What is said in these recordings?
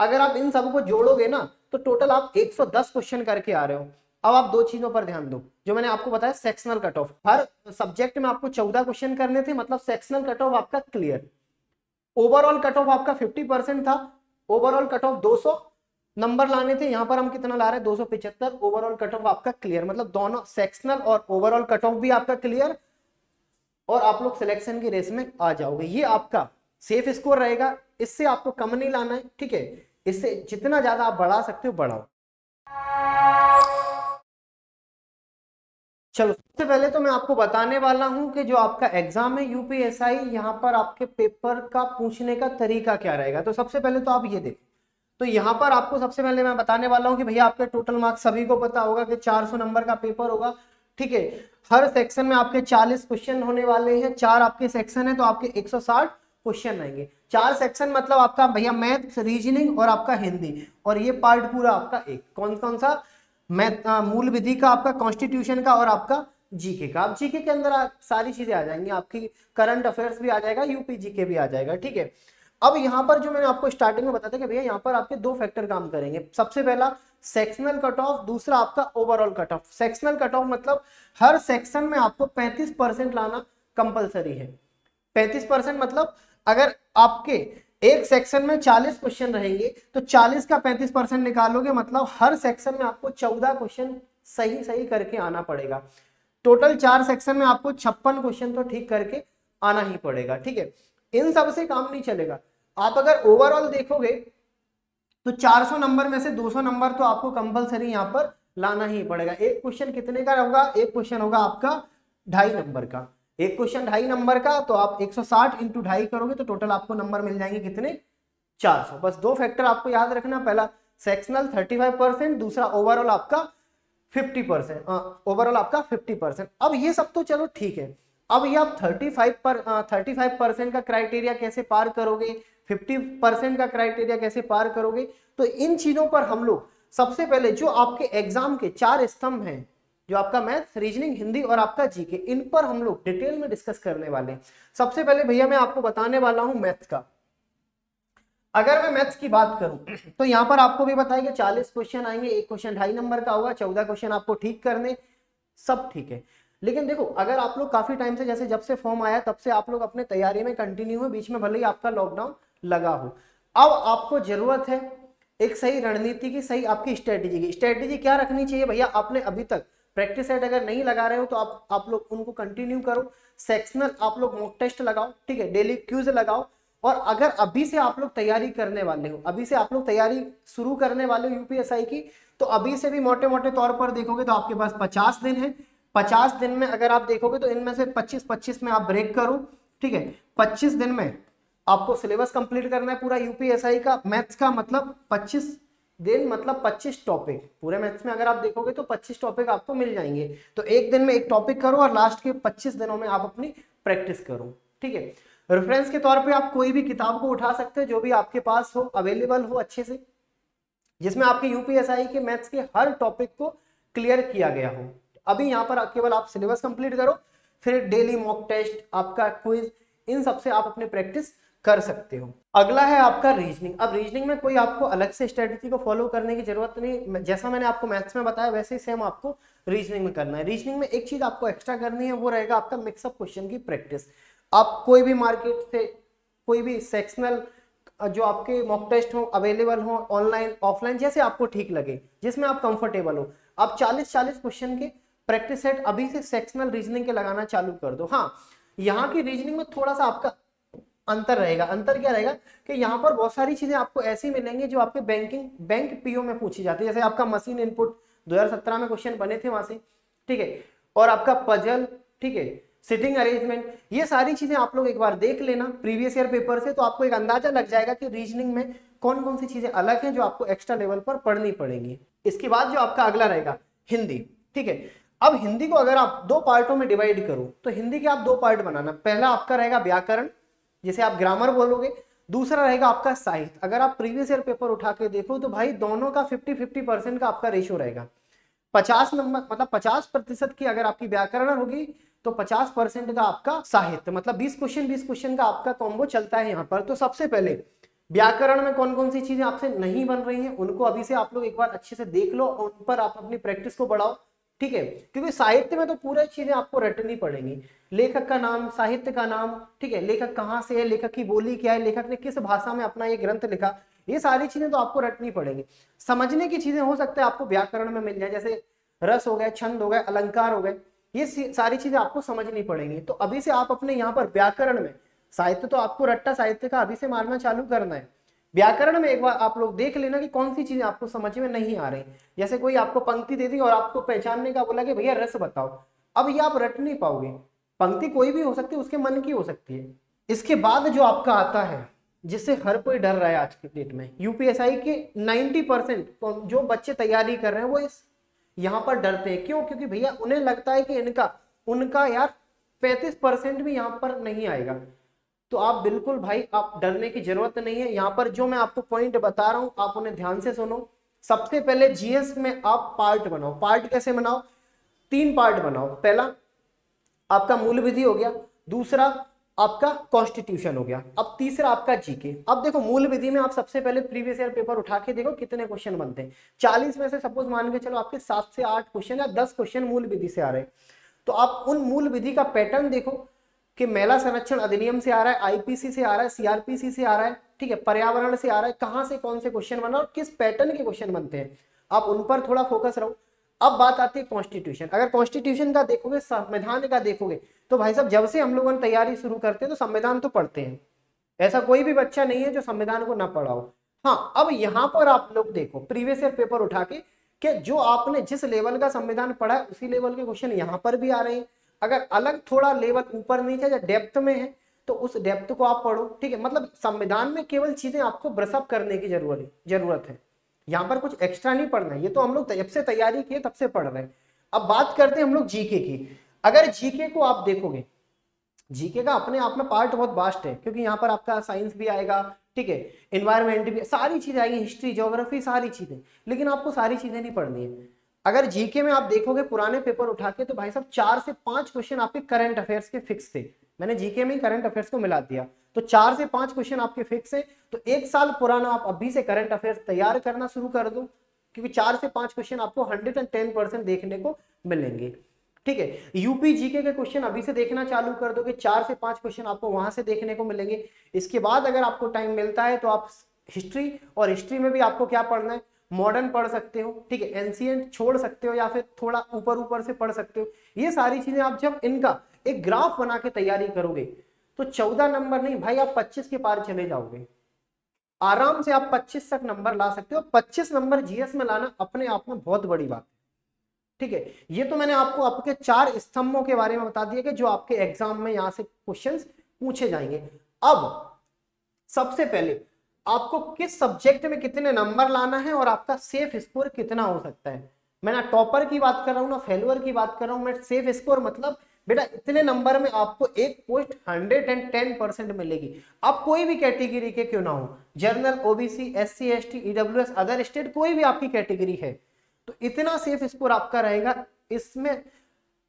अगर आप इन सबको जोड़ोगे ना तो टोटल आप 110 क्वेश्चन करके आ रहे हो। अब आप दो चीज़ों पर ध्यान दो। जो मैंने आपको बताया सेक्शनल कट ऑफ़ हर सब्जेक्ट में आपको 14 क्वेश्चन करने थे मतलब सेक्शनल कट ऑफ़ आपका क्लियर ओवरऑल कट ऑफ़ आपका 50 परसेंट था। ओवरऑल कट ऑफ़ 200 नंबर लाने थे, यहाँ पर हम कितना ला रहे हैं? दो ओवरऑल कट ऑफ़ आपका क्लियर मतलब दोनों सेक्शनल और ओवरऑल कट ऑफ़ भी आपका क्लियर और आप लोग सिलेक्शन की रेस में आ जाओगे। ये आपका सेफ़ स्कोर रहेगा। इससे आपको कम नहीं लाना है, ठीक है? इससे जितना ज़्यादा आप बढ़ा सकते हो, बढ़ाओ। चलो, सबसे पहले तो मैं आपको बताने वाला हूँ कि जो आपका एग्ज़ाम है यूपीएसआई यहाँ पर आपके पेपर का पूछने का तरीका क्या रहेगा। तो सबसे पहले तो आप ये देखें। तो यहाँ पर आपको सबसे पहले मैं बताने वाला हूँ कि भैया आपके टोटल मार्क्स सभी को पता होगा कि 400 नंबर का पेपर होगा, ठीक है? हर सेक्शन में आपके 40 क्वेश्चन होने वाले हैं, चार आपके सेक्शन है तो आपके 160 क्वेश्चन आएँगे। चार सेक्शन मतलब आपका भैया मैथ रीजनिंग और आपका हिंदी। और ये पार्ट पूरा आपका एक। कौन कौन सा मैथ मूल विधि का, आपका कॉन्स्टिट्यूशन का और आपका जीके का। आप जीके के अंदर सारी चीज़ें आ जाएँगी। आपकी करंट अफेयर्स भी आ जाएगा यूपी जीके भी आ जाएगा, ठीक है? अब यहाँ पर जो मैंने आपको स्टार्टिंग में बताया कि भैया यहाँ पर आपके दो फैक्टर काम करेंगे। सबसे पहला सेक्शनल कट ऑफ़ दूसरा आपका overall cut off sectional cut off मतलब हर सेक्शन में आपको 35 परसेंट लाना कंपलसरी है। 35 परसेंट मतलब अगर आपके एक सेक्शन में 40 क्वेश्चन रहेंगे तो 40 का 35 परसेंट निकालोगे मतलब हर सेक्शन में आपको 14 क्वेश्चन सही सही करके आना पड़ेगा। टोटल चार सेक्शन में आपको छप्पन क्वेश्चन तो ठीक करके आना ही पड़ेगा, ठीक है? इन सबसे काम नहीं चलेगा। आप अगर ओवरऑल देखोगे तो 400 नंबर में से 200 नंबर तो आपको कंपलसरी यहाँ पर लाना ही पड़ेगा। एक क्वेश्चन कितने का होगा? एक क्वेश्चन होगा आपका ढाई नंबर का। एक क्वेश्चन ढाई नंबर का तो आप 160 सौ साठ इंटू ढाई करोगे तो टोटल आपको नंबर मिल जाएँगे कितने? 400 बस दो फैक्टर आपको याद रखना, पहला सेक्शनल 35 परसेंट दूसरा ओवरऑल आपका 50 परसेंट ओवरऑल आपका 50 परसेंट अब ये सब तो चलो ठीक है। अब ये आप 35 पर थर्टी फाइव परसेंट का क्राइटेरिया कैसे पार करोगे? 50 परसेंट का क्राइटेरिया कैसे पार करोगे? तो इन चीज़ों पर हम लोग, सबसे पहले जो आपके एग्ज़ाम के चार स्तंभ हैं जो आपका मैथ रीजनिंग हिंदी और आपका जीके इन पर हम लोग डिटेल में डिस्कस करने वाले हैं। सबसे पहले भैया, मैं आपको बताने वाला हूँ मैथ्स का। अगर मैं मैथ्स की बात करूँ तो यहाँ पर आपको भी बताया कि 40 क्वेश्चन आएँगे, एक क्वेश्चन ढाई नंबर का होगा, चौदह क्वेश्चन आपको ठीक करने, सब ठीक है। लेकिन देखो, अगर आप लोग काफ़ी टाइम से, जैसे जब से फॉर्म आया, तब से आप लोग अपने तैयारी में कंटिन्यू है बीच में भले ही आपका लॉकडाउन लगा हो। अब आपको ज़रूरत है एक सही रणनीति की, सही आपकी स्ट्रेटेजी की। स्ट्रेटेजी क्या रखनी चाहिए भैया? आपने अभी तक प्रैक्टिस सेट अगर नहीं लगा रहे हो तो आप आप लोग उनको कंटिन्यू करो। सेक्शनल आप लोग मॉक टेस्ट लगाओ, ठीक है? डेली क्यूज लगाओ। और अगर अभी से आप लोग तैयारी करने वाले हो, अभी से आप लोग तैयारी शुरू करने वाले हो यूपीएसआई की तो अभी से भी मोटे मोटे तौर पर देखोगे तो आपके पास पचास दिन है। पचास दिन में अगर आप देखोगे तो इनमें से पच्चीस पच्चीस में आप ब्रेक करो, ठीक है? पच्चीस दिन में आपको सिलेबस कंप्लीट करना है पूरा यूपीएसआई का। मैथ्स का मतलब पच्चीस दिन मतलब 25 टॉपिक पूरे मैथ्स में अगर आप देखोगे तो 25 टॉपिक आपको मिल जाएँगे। तो एक दिन में एक टॉपिक करो और लास्ट के 25 दिनों में आप अपनी प्रैक्टिस करो। ठीक है? रेफरेंस के तौर पे आप कोई भी किताब को उठा सकते हो, जो भी आपके पास हो अवेलेबल हो अच्छे से, जिसमें आपके यूपीएसआई के मैथ्स के हर टॉपिक को क्लियर किया गया हो। अभी यहाँ पर केवल आप सिलेबस कंप्लीट करो, फिर डेली मॉक टेस्ट आपका क्विज इन सबसे आप अपने प्रैक्टिस कर सकते हो। अगला है आपका रीजनिंग अब रीजनिंग में कोई आपको अलग से स्ट्रेटेजी को फॉलो करने की ज़रूरत नहीं। जैसा मैंने आपको मैथ्स में बताया, वैसे ही सेम आपको रीजनिंग में करना है। रीजनिंग में एक चीज़ आपको एक्स्ट्रा करनी है, वो रहेगा आपका मिक्सअप क्वेश्चन की प्रैक्टिस आप कोई भी मार्केट से, कोई भी सेक्शनल जो आपके मॉक टेस्ट हो अवेलेबल हो ऑनलाइन ऑफलाइन जैसे आपको ठीक लगे, जिसमें आप कंफर्टेबल हो। आप 40 40 क्वेश्चन के प्रैक्टिस सेट अभी से सेक्शनल रीजनिंग के लगाना चालू कर दो। हाँ यहाँ की रीजनिंग में थोड़ा सा आपका अंतर रहेगा। अंतर क्या रहेगा कि यहाँ पर बहुत सारी चीज़ें आपको ऐसी मिलेंगी जो आपके बैंकिंग बैंक पीओ में पूछी जाती है। जैसे आपका मशीन इनपुट 2017 में क्वेश्चन बने थे वहाँ से, ठीक है? और आपका पजल ठीक है? सिटिंग अरेंजमेंट ये सारी चीज़ें आप लोग एक बार देख लेना प्रीवियस ईयर पेपर से तो आपको एक अंदाज़ा लग जाएगा कि रीजनिंग में कौन कौन सी चीज़ें अलग हैं जो आपको एक्स्ट्रा लेवल पर पढ़नी पड़ेंगी। इसके बाद जो आपका अगला रहेगा, हिंदी, ठीक है? अब हिंदी को अगर आप दो पार्टों में डिवाइड करो तो हिंदी के आप दो पार्ट बनाना। पहला आपका रहेगा व्याकरण जिसे आप ग्रामर बोलोगे, दूसरा रहेगा आपका साहित्य अगर आप प्रीवियस ईयर पेपर उठा के देखो तो भाई दोनों का 50 50 परसेंट का आपका रेशियो रहेगा. 50 नंबर मतलब 50 प्रतिशत की अगर आपकी व्याकरण होगी तो 50 परसेंट का आपका साहित्य मतलब 20 क्वेश्चन 20 क्वेश्चन का आपका कॉम्बो चलता है यहाँ पर. तो सबसे पहले, व्याकरण में कौन कौन सी चीज़ें आपसे नहीं बन रही हैं, उनको अभी से आप लोग एक बार अच्छे से देख लो और उन पर आप अपनी प्रैक्टिस को बढ़ाओ. ठीक है? क्योंकि साहित्य में तो पूरी चीज़ें आपको रटनी पड़ेंगी। लेखक का नाम, साहित्य का नाम, ठीक है? लेखक कहाँ से है, लेखक की बोली क्या है, लेखक ने किस भाषा में अपना ये ग्रंथ लिखा, ये सारी चीज़ें तो आपको रटनी पड़ेंगी। समझने की चीज़ें हो सकता है, आपको व्याकरण में मिल जाए, जैसे रस हो गए छंद हो गए अलंकार हो गए, ये सारी चीज़ें आपको समझनी पड़ेंगी। तो अभी से आप अपने यहाँ पर व्याकरण में, साहित्य तो आपको रट्टा साहित्य का अभी से मारना चालू करना है। व्याकरण में एक बार आप लोग देख लेना कि कौन सी चीज़ें आपको समझ में नहीं आ रही। जैसे कोई आपको पंक्ति दे दी और आपको पहचानने का बोला कि भैया रस बताओ। अब ये आप रट नहीं पाओगे। पंक्ति कोई भी हो सकती है, उसके मन की हो सकती है। इसके बाद जो आपका आता है, जिससे हर कोई डर रहा है आज के डेट में यूपीएसआई के 90 परसेंट जो बच्चे तैयारी कर रहे हैं, वो इस यहाँ पर डरते हैं। क्यों? क्योंकि भैया उन्हें लगता है कि इनका, उनका यार 35 परसेंट भी यहाँ पर नहीं आएगा। तो आप बिल्कुल भाई, आप डरने की ज़रूरत नहीं है। यहाँ पर जो मैं आपको पॉइंट बता रहा हूँ, आप उन्हें ध्यान से सुनो। सबसे पहले जीएस में आप पार्ट बनाओ। पार्ट कैसे बनाओ? तीन पार्ट बनाओ। पहला, आपका मूल विधि हो गया। दूसरा, आपका कॉन्स्टिट्यूशन हो गया। अब तीसरा, आपका जीके अब देखो, मूल विधि में आप सबसे पहले प्रीवियस ईयर पेपर उठा के देखो कितने क्वेश्चन बनते हैं। चालीस में से सपोज़ मान के चलो आपके सात से आठ क्वेश्चन या दस क्वेश्चन मूल विधि से आ रहे हैं। तो आप उन मूल विधि का पैटर्न देखो। कि मेला संरक्षण अधिनियम से आ रहा है आईपीसी से आ रहा है सीआरपीसी से आ रहा है, ठीक है, पर्यावरण से आ रहा है, कहाँ से कौन से क्वेश्चन बना और किस पैटर्न के क्वेश्चन बनते हैं। आप उन पर थोड़ा फोकस रहो। अब बात आती है कॉन्स्टिट्यूशन अगर कॉन्स्टिट्यूशन का देखोगे, संविधान का देखोगे तो भाई साहब, जब से हम लोगों ने तैयारी शुरू करते हैं तो संविधान तो पढ़ते हैं। ऐसा कोई भी बच्चा नहीं है जो संविधान को ना पढ़ाओ हाँ। अब यहाँ पर आप लोग देखो प्रीवियस ईयर पेपर उठा के, कि जो आपने जिस लेवल का संविधान पढ़ा है, उसी लेवल के क्वेश्चन यहाँ पर भी आ रहे हैं। अगर अलग थोड़ा लेवल ऊपर नीचे या डेप्थ में है तो उस डेप्थ को आप पढ़ो, ठीक है? मतलब संविधान में केवल चीज़ें आपको ब्रसअप करने की ज़रूरत है ज़रूरत है। यहाँ पर कुछ एक्स्ट्रा नहीं पढ़ना है। ये तो हम लोग जब से तैयारी किए तब से पढ़ रहे हैं। अब बात करते हैं हम लोग जीके की। अगर जीके को आप देखोगे जीके का अपने आप में पार्ट बहुत बास्ट है, क्योंकि यहाँ पर आपका साइंस भी आएगा, ठीक है? इन्वायरमेंट भी, सारी चीज़ें आएगी हिस्ट्री ज्योग्राफी सारी चीज़ें। लेकिन आपको सारी चीज़ें नहीं पढ़नी है। अगर जीके में आप देखोगे पुराने पेपर उठा के तो भाई साहब चार से पाँच क्वेश्चन आपके करंट अफेयर्स के फिक्स थे। मैंने जीके में ही करंट अफेयर्स को मिला दिया। तो चार से पाँच क्वेश्चन आपके फिक्स है। तो एक साल पुराना आप अभी से करंट अफेयर्स तैयार करना शुरू कर दो, क्योंकि चार से पाँच क्वेश्चन आपको हंड्रेड एंड टेन परसेंट देखने को मिलेंगे। ठीक है? यूपी जीके के क्वेश्चन अभी से देखना चालू कर दोगे। चार से पाँच क्वेश्चन आपको वहाँ से देखने को मिलेंगे। इसके बाद अगर आपको टाइम मिलता है तो आप हिस्ट्री और हिस्ट्री में भी आपको क्या पढ़ना है? मॉडर्न पढ़ सकते हो, ठीक है एनसीएंट छोड़ सकते हो या फिर थोड़ा ऊपर ऊपर से पढ़ सकते हो, ये सारी चीज़ें आप जब इनका एक ग्राफ बना के तैयारी करोगे तो चौदह नंबर नहीं, भाई आप पच्चीस के पार चले जाओगे। आराम से आप 25 तक नंबर ला सकते हो 25 नंबर जीएस में लाना अपने आप में बहुत बड़ी बात है। ठीक है, ये तो मैंने आपको आपके चार स्तंभों के बारे में बता दिया कि जो आपके एग्ज़ाम में यहाँ से क्वेश्चंस पूछे जाएँगे। अब सबसे पहले आपको किस सब्जेक्ट में कितने नंबर लाना है और आपका सेफ़ स्कोर कितना हो सकता है? मैं ना टॉपर की बात कर रहा हूँ, ना फेलुअर की बात कर रहा हूँ, मैं सेफ़ स्कोर मतलब बेटा इतने नंबर में आपको एक post hundred and ten percent मिलेगी। आप कोई भी कैटेगरी के क्यों ना हो? General OBC S C S T E W S other state कोई भी आपकी कैटेगरी है। तो इतना सेफ़ स्कोर आपका रहेगा। इसमें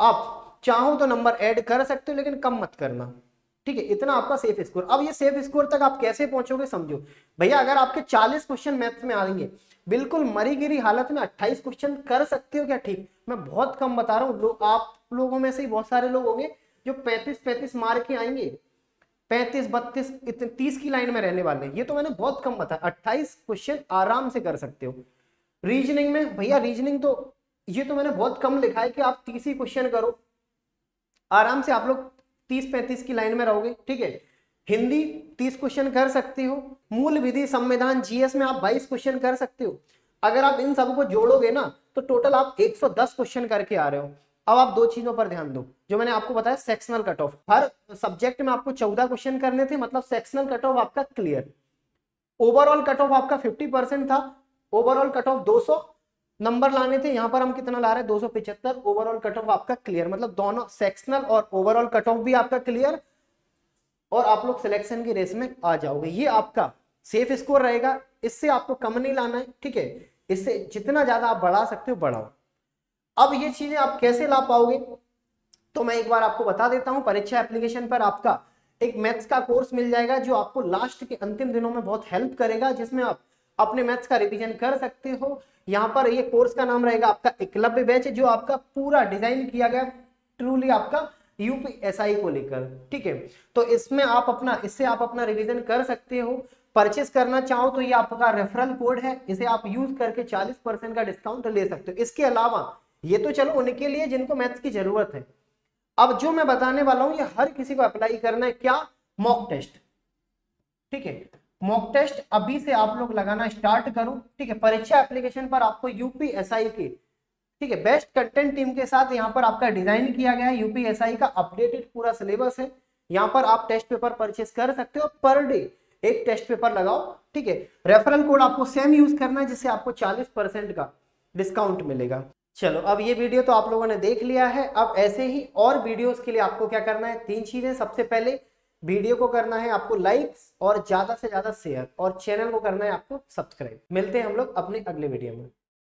आप चाहो तो नंबर ऐड कर सकते हो, लेकिन कम मत करना। ठीक है, इतना आपका सेफ़ स्कोर अब ये सेफ़ स्कोर तक आप कैसे पहुंचोगे समझो। भैया, अगर आपके 40 क्वेश्चन मैथ्स में आएँगे बिल्कुल मरी गिरी हालत में 28 क्वेश्चन कर सकते हो क्या? ठीक, मैं बहुत कम बता रहा हूँ। लोग आप लोगों में से ही बहुत सारे लोग होंगे जो 35 35 मार्क के आएँगे। पैंतीस बत्तीस इतने तीस की लाइन में रहने वाले ये तो मैंने बहुत कम बताया अट्ठाईस क्वेश्चन आराम से कर सकते हो। रीजनिंग में, भैया रीजनिंग तो ये तो मैंने बहुत कम लिखा है कि आप तीस ही क्वेश्चन करो। आराम से आप लोग तीस पैंतीस की लाइन में रहोगे, ठीक है? हिंदी तीस क्वेश्चन कर सकते हो मूल विधि संविधान जीएस में आप बाईस क्वेश्चन कर सकते हो। अगर आप इन सबको जोड़ोगे ना तो टोटल आप 110 क्वेश्चन करके आ रहे हो। अब आप दो चीज़ों पर ध्यान दो, जो मैंने आपको बताया सेक्शनल कट ऑफ़ हर सब्जेक्ट में आपको 14 क्वेश्चन करने थे मतलब सेक्शनल कट ऑफ़ आपका क्लियर ओवरऑल कट ऑफ़ आपका 50 परसेंट था ओवरऑल कट ऑफ़ 200 नंबर लाने थे, यहाँ पर हम कितना ला रहे हैं? दो ओवरऑल कट ऑफ़ आपका क्लियर मतलब दोनों सेक्शनल और ओवरऑल कट ऑफ़ भी आपका क्लियर और आप लोग सिलेक्शन की रेस में आ जाओगे। ये आपका सेफ़ स्कोर रहेगा। इससे आपको कम नहीं लाना है, ठीक है? इससे जितना ज़्यादा आप बढ़ा सकते हो, बढ़ाओ। अब ये चीज़ें आप कैसे ला पाओगे? तो मैं एक बार आपको बता देता हूँ, परीक्षा एप्लीकेशन पर आपका एक मैथ्स का कोर्स मिल जाएगा, जो आपको लास्ट के अंतिम दिनों में बहुत हेल्प करेगा, जिसमें आप अपने मैथ्स का रिवीजन कर सकते हो। यहाँ पर ये कोर्स का नाम रहेगा आपका एकलव्य बैच, जो आपका पूरा डिज़ाइन किया गया ट्रूली आपका यूपीएसआई को लेकर, ठीक है? तो इसमें आप अपना, इससे आप अपना रिवीजन कर सकते हो। परचेस करना चाहो तो ये आपका रेफरल कोड है, इसे आप यूज़ करके 40 परसेंट का डिस्काउंट ले सकते हो। इसके अलावा, ये तो चलो उनके लिए जिनको मैथ्स की ज़रूरत है। अब जो मैं बताने वाला हूँ, ये हर किसी को अप्लाई करना है, क्या? मॉक टेस्ट ठीक है? मॉक टेस्ट अभी से आप लोग लगाना स्टार्ट करो, ठीक है? परीक्षा एप्लीकेशन पर आपको यूपीएसआई के, ठीक है? बेस्ट कंटेंट टीम के साथ यहाँ पर आपका डिज़ाइन किया गया है। यूपीएसआई का अपडेटेड पूरा सिलेबस है। यहाँ पर आप टेस्ट पेपर परचेस कर सकते हो पर डे एक टेस्ट पेपर लगाओ, ठीक है? रेफरल कोड आपको सेम यूज़ करना है, जिससे आपको 40 परसेंट का डिस्काउंट मिलेगा। चलो, अब ये वीडियो तो आप लोगों ने देख लिया है। अब ऐसे ही और वीडियोस के लिए आपको क्या करना है? तीन चीज़ें। सबसे पहले वीडियो को करना है आपको लाइक और ज़्यादा से ज़्यादा शेयर और चैनल को करना है आपको सब्सक्राइब। मिलते हैं हम लोग अपने अगले वीडियो में।